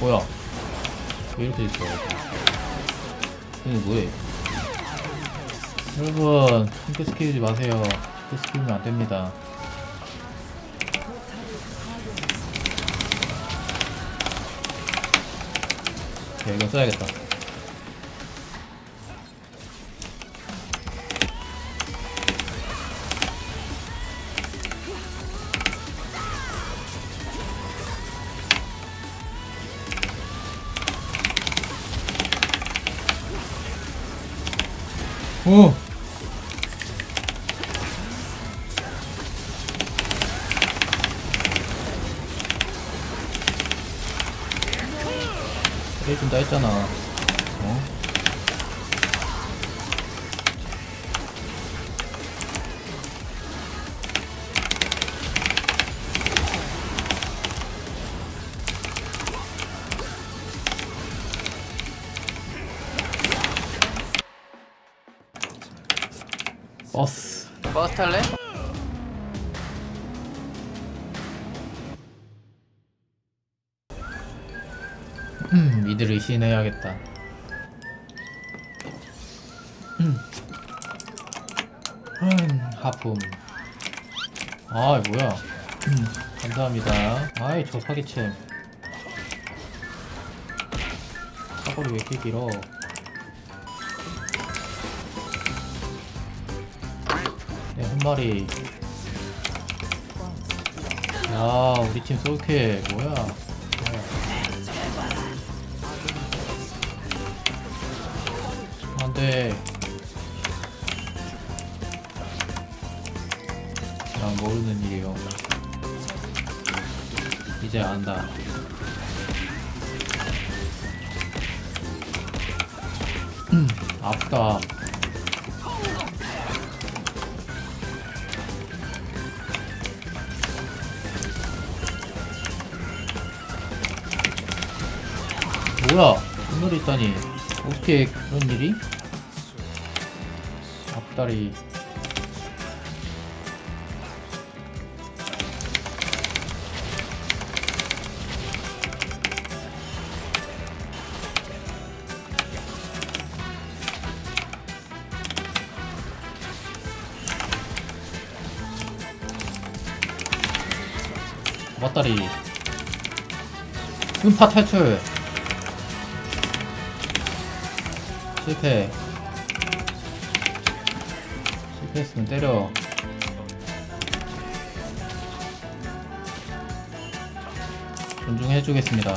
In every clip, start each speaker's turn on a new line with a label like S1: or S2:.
S1: 뭐야? 왜 이렇게 됐어? 이게 뭐해? 여러분, 핑크 스키우지 마세요. 핑크 스키우면 안 됩니다. 야, 이건 써야겠다. 오! 해준다 했잖아. 버스.
S2: 버스 탈래?
S1: 음, 미드를 신해야겠다. 음. 음, 하품. 아, 뭐야. 음, 감사합니다. 아이, 저 사기챔. 사거리 왜 이렇게 길어? 한 마리. 야, 우리 팀 솔캐. 뭐야. 안돼 난 모르는 일이요 이제 안다 음, 아프다 뭐야? 분노리 있다니. 어떻게 그런 일이? 앞다리. 맞다리. 음파 탈출 실패. 실패했으면 때려. 존중해주겠습니다.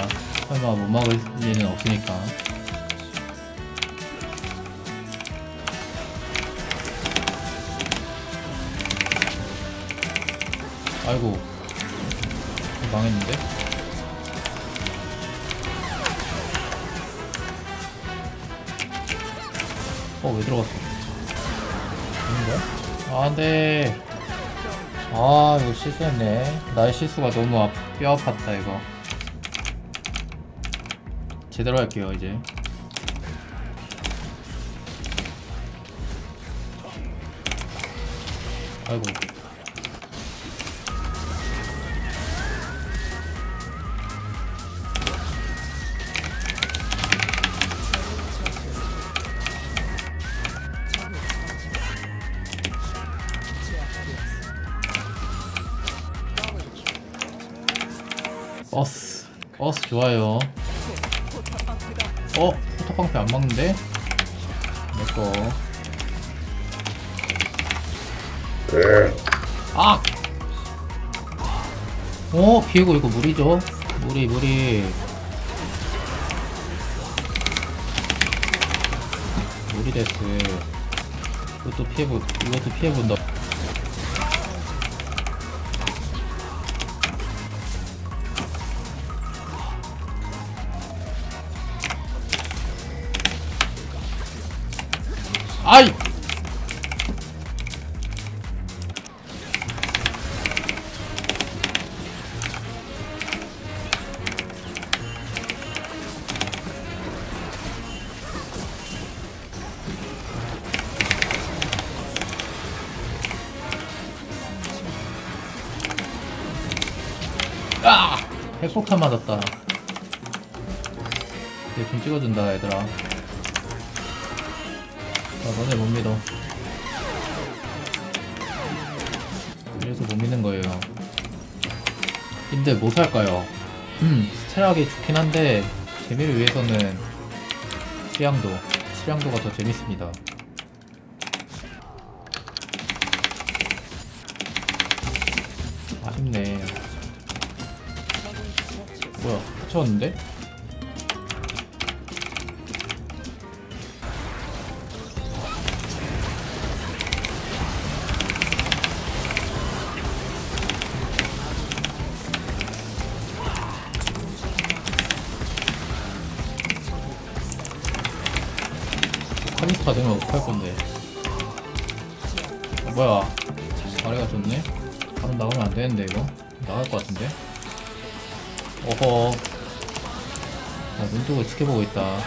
S1: 설마 못 막을 리는 없으니까. 아이고. 망했는데? 어, 왜 들어갔어? 거야? 아, 안 돼. 아, 이거 실수했네. 나의 실수가 너무 아, 뼈 아팠다, 이거. 제대로 할게요, 이제. 아이고. 버스 버스 좋아요 어? 포탑방패 안 막는데? 내꺼 아! 어? 피해고 이거 무리죠? 무리 무리 무리 됐어 이것도 피해보 이것도 피해본다 아이! 아! 핵폭탄 맞았다. 이제 좀 찍어준다 얘들아 나 너네 못 믿어 그래서 못 믿는 거예요 근데 뭐 살까요? 음 스테락이 좋긴 한데 재미를 위해서는 취향도 취향도가 더 재밌습니다 아쉽네 뭐야 합쳐왔는데? 카리스타 되면 어떡할 건데? 어, 뭐야? 아래가 좋네? 바로 나가면 안 되는데 이거? 나갈 것 같은데? 어허. 나 눈 뜨고 지켜보고 있다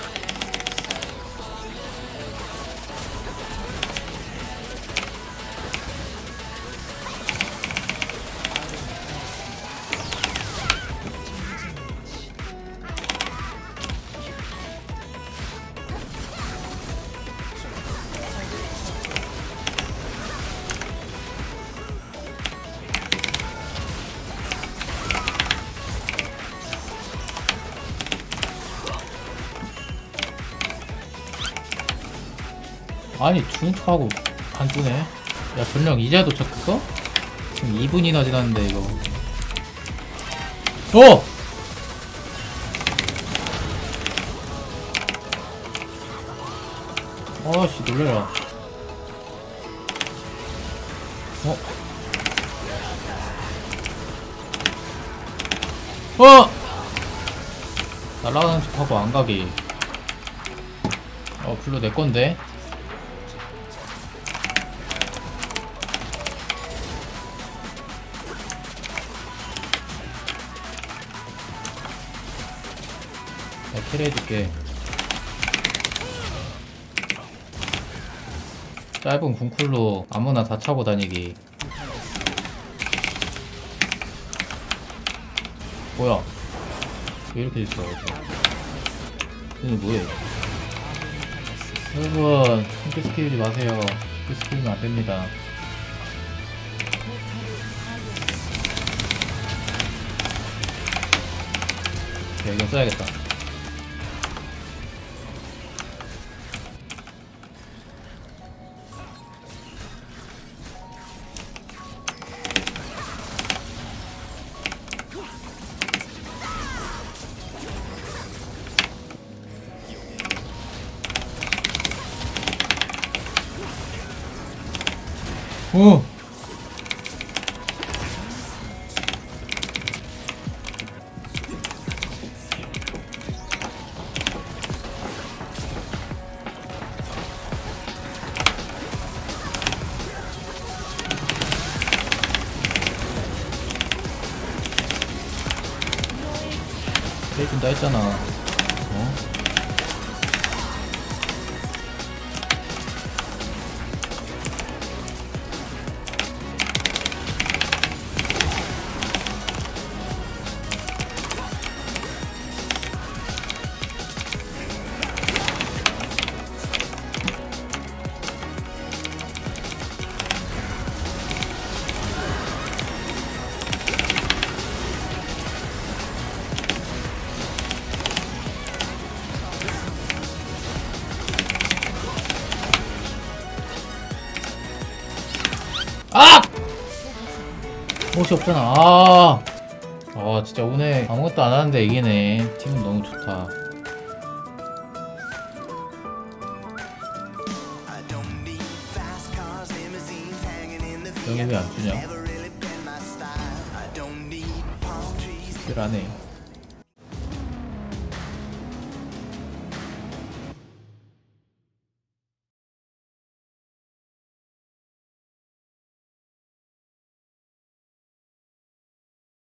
S1: 아니 안 주네 야 전령 이제 도착했어? 지금 2분이나 지났는데 이거 어! 아씨 놀래라 어? 어! 날아가는 척하고 안 가기 어 블루 내 건데 내가 캐리해줄게. 짧은 궁쿨로 아무나 다 차고 다니기. 뭐야? 왜 이렇게 있어 얘는 뭐해? 여러분 함께 스키우지 마세요. 함께 스키우면 안됩니다. 야 이거 써야겠다 오! 해준다 했잖아. 어? 아! 옷이 없잖아. 아. 아, 진짜 오늘 아무것도 안 하는데 이기네. 팀은 너무 좋다. 여기 왜 안 주냐? 안 해.